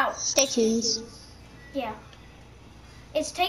out. Stay tuned. Yeah. It's taking